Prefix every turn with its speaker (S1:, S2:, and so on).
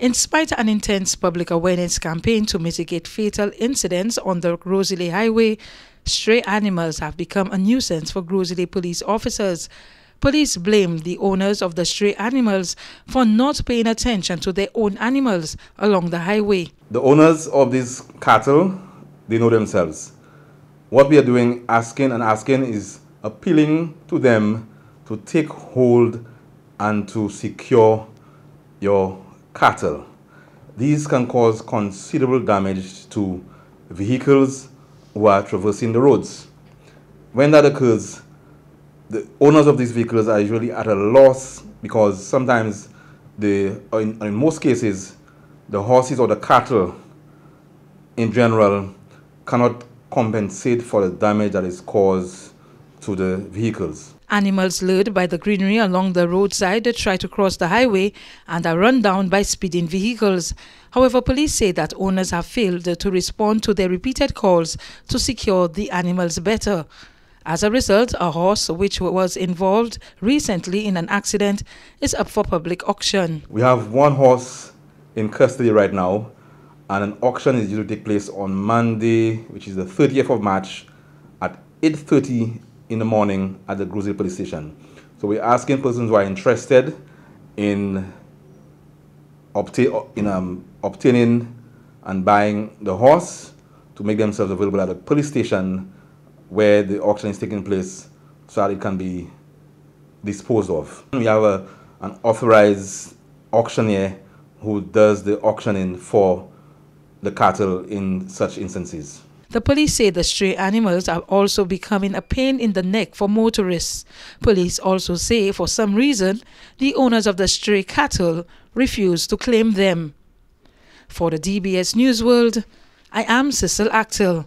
S1: In spite of an intense public awareness campaign to mitigate fatal incidents on the Rose Lake Highway, stray animals have become a nuisance for Rose Lake police officers. Police blame the owners of the stray animals for not paying attention to their own animals along the highway.
S2: The owners of these cattle, they know themselves. What we are doing, asking and asking, is appealing to them to take hold and to secure your cattle. These can cause considerable damage to vehicles who are traversing the roads. When that occurs, the owners of these vehicles are usually at a loss because sometimes the, in, in most cases, the horses or the cattle in general cannot compensate for the damage that is caused to the vehicles.
S1: Animals lured by the greenery along the roadside try to cross the highway and are run down by speeding vehicles. However, police say that owners have failed to respond to their repeated calls to secure the animals better. As a result, a horse which was involved recently in an accident is up for public auction.
S2: We have one horse in custody right now, and an auction is due to take place on Monday, which is the 30th of March at 8.30 in the morning at the Lake Police Station. So we're asking persons who are interested in, obtain, in um, obtaining and buying the horse to make themselves available at the police station where the auction is taking place so that it can be disposed of. We have a, an authorized auctioneer who does the auctioning for the cattle in such instances.
S1: The police say the stray animals are also becoming a pain in the neck for motorists. Police also say for some reason the owners of the stray cattle refuse to claim them. For the DBS News World, I am Cecil Actel.